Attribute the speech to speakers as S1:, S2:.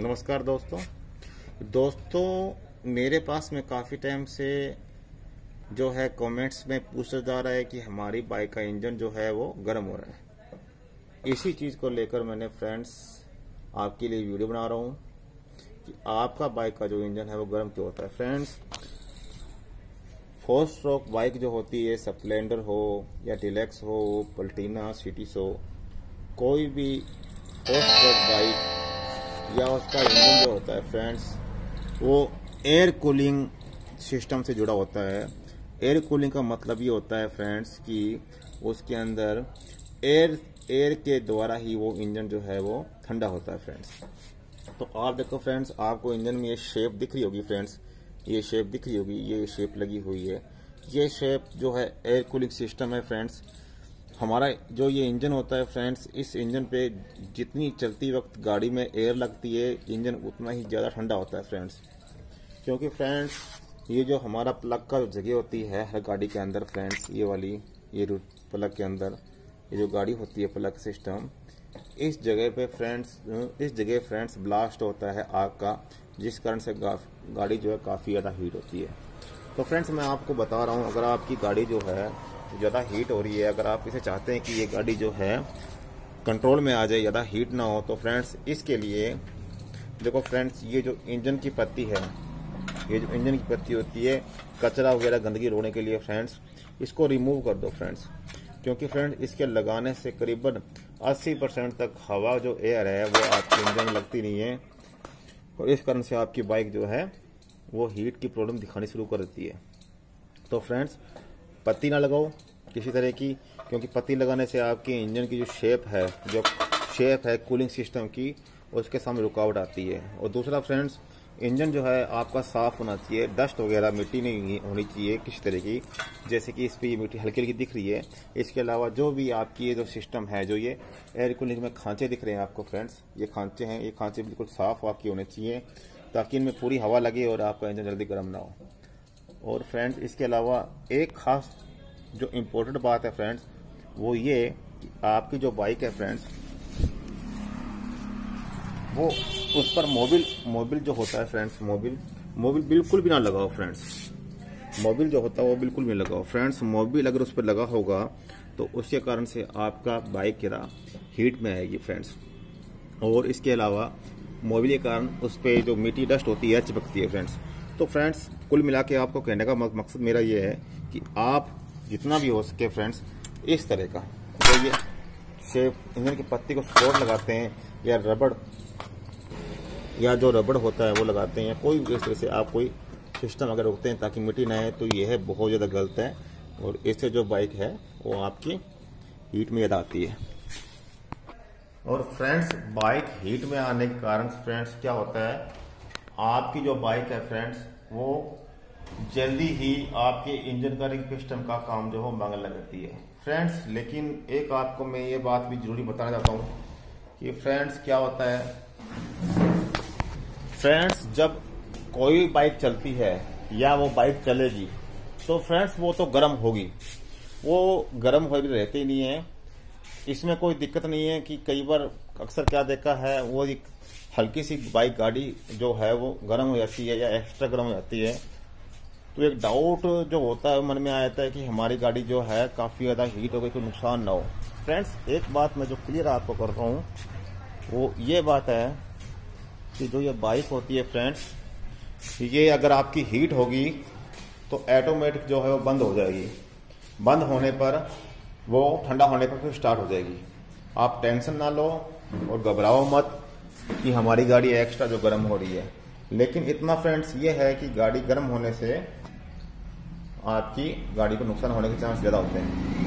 S1: नमस्कार दोस्तों। दोस्तों, मेरे पास में काफ़ी टाइम से जो है कमेंट्स में पूछा जा रहा है कि हमारी बाइक का इंजन जो है वो गर्म हो रहा है। इसी चीज़ को लेकर मैंने फ्रेंड्स आपके लिए वीडियो बना रहा हूँ कि आपका बाइक का जो इंजन है वो गर्म क्यों होता है। फ्रेंड्स फोर स्ट्रोक बाइक जो होती है स्प्लेंडर हो या डिलेक्स हो पल्टीना सिटीस हो कोई भी फोर स्ट्रोक बाइक या उसका इंजन जो होता है फ्रेंड्स वो एयर कूलिंग सिस्टम से जुड़ा होता है। एयर कूलिंग का मतलब ये होता है फ्रेंड्स कि उसके अंदर एयर एयर के द्वारा ही वो इंजन जो है वो ठंडा होता है फ्रेंड्स तो आप देखो फ्रेंड्स आपको इंजन में ये शेप दिख रही होगी फ्रेंड्स ये शेप दिख रही होगी, ये शेप लगी हुई है। ये शेप जो है एयर कूलिंग सिस्टम है फ्रेंड्स हमारा जो ये इंजन होता है फ्रेंड्स, इस इंजन पे जितनी चलती वक्त गाड़ी में एयर लगती है, इंजन उतना ही ज़्यादा ठंडा होता है फ्रेंड्स। क्योंकि फ्रेंड्स, ये जो हमारा प्लग का जगह होती है हर गाड़ी के अंदर फ्रेंड्स, ये वाली, ये प्लग के अंदर, ये जो गाड़ी होती है प्लग सिस्टम इस जगह पे फ्रेंड्स, इस जगह फ्रेंड्स ब्लास्ट होता है आग का, जिस कारण से गाड़ी जो है काफ़ी ज़्यादा हीट होती है। तो फ्रेंड्स, मैं आपको बता रहा हूँ, अगर आपकी गाड़ी जो है ज़्यादा हीट हो रही है। अगर आप इसे चाहते हैं कि ये गाड़ी जो है कंट्रोल में आ जाए, ज़्यादा हीट ना हो तो फ्रेंड्स इसके लिए, देखो फ्रेंड्स ये जो इंजन की पत्ती है, ये जो इंजन की पत्ती होती है, कचरा वगैरह गंदगी रोने के लिए फ्रेंड्स इसको रिमूव कर दो फ्रेंड्स क्योंकि फ्रेंड्स इसके लगाने से करीबन 80 परसेंट तक हवा जो एयर है, वो आपके इंजन में लगती नहीं है। और इस कारण से आपकी बाइक जो है, वो हीट की प्रॉब्लम दिखानी शुरू कर देती है। तो फ्रेंड्स पत्ती ना लगाओ किसी तरह की, क्योंकि पत्ती लगाने से आपके इंजन की जो शेप है, जो शेप है कूलिंग सिस्टम की, उसके सामने रुकावट आती है। और दूसरा फ्रेंड्स इंजन जो है आपका साफ़ होना चाहिए डस्ट वगैरह मिट्टी नहीं होनी चाहिए किसी तरह की, जैसे कि इस पर मिट्टी हल्की हल्की दिख रही है। इसके अलावा जो भी आपकी ये जो सिस्टम है, जो ये एयर कूलिंग में खांचे दिख रहे हैं आपको फ्रेंड्स ये खांचे हैं, ये खांचे बिल्कुल साफ़ आपके होने चाहिए, ताकि इनमें पूरी हवा लगे और आपका इंजन जल्दी गर्म ना हो। और फ्रेंड्स इसके अलावा एक खास जो इम्पोर्टेंट बात है फ्रेंड्स वो ये कि आपकी जो बाइक है फ्रेंड्स वो उस पर मोबिल मोबिल जो होता है फ्रेंड्स मोबिल मोबिल बिल्कुल भी ना लगाओ फ्रेंड्स मोबिल जो होता है वो बिल्कुल भी लगाओ. फ्रेंड्स मोबिल अगर उस पर लगा होगा तो उसके कारण से आपका बाइक किरा हीट में आएगी फ्रेंड्स और इसके अलावा मोबिल के कारण उस पर जो मिट्टी डस्ट होती है, चिपकती है फ्रेंड्स तो फ्रेंड्स कुल मिला के आपको कहने का मकसद मेरा ये है कि आप जितना भी हो सके फ्रेंड्स इस तरह का जो ये शेप इंजन की पत्ती को स्पोर्ट लगाते हैं या रबड़, या जो रबड़ होता है वो लगाते हैं कोई भी इस तरह से आप कोई सिस्टम अगर रोकते हैं ताकि मिट्टी ना आए तो ये है बहुत ज़्यादा गलत है। और इससे जो बाइक है, वो आपकी हीट में ज़्यादा आती है। और फ्रेंड्स बाइक हीट में आने के कारण फ्रेंड्स क्या होता है? आपकी जो बाइक है फ्रेंड्स वो जल्दी ही आपके इंजन का रिंग पिस्टन का काम जो हो मांगने लगती है। फ्रेंड्स लेकिन एक आपको मैं ये बात भी ज़रूरी बताना चाहता हूँ कि फ्रेंड्स क्या होता है? फ्रेंड्स जब कोई बाइक चलती है या वो बाइक चलेगी तो फ्रेंड्स वो तो गर्म होगी। वो गर्म हो रहते नहीं है। इसमें कोई दिक्कत नहीं है कि कई बार अक्सर क्या देखा है, वो एक हल्की सी बाइक गाड़ी जो है वो गर्म हो जाती है या एक्स्ट्रा गर्म हो जाती है। तो एक डाउट जो होता है, मन में आ जाता है कि हमारी गाड़ी जो है काफ़ी ज़्यादा हीट हो गई कोई नुकसान ना हो। फ्रेंड्स, एक बात मैं जो क्लियर आपको कर रहा हूँ, वो ये बात है कि जो ये बाइक होती है फ्रेंड्स, ये अगर आपकी हीट होगी तो ऑटोमेटिक जो है वो बंद हो जाएगी। बंद होने पर वो ठंडा होने पर फिर स्टार्ट हो जाएगी। आप टेंशन ना लो और घबराओ मत कि हमारी गाड़ी एक्स्ट्रा जो गर्म हो रही है। लेकिन इतना फ्रेंड्स ये है कि गाड़ी गर्म होने से आपकी गाड़ी को नुकसान होने के चांस ज़्यादा होते हैं।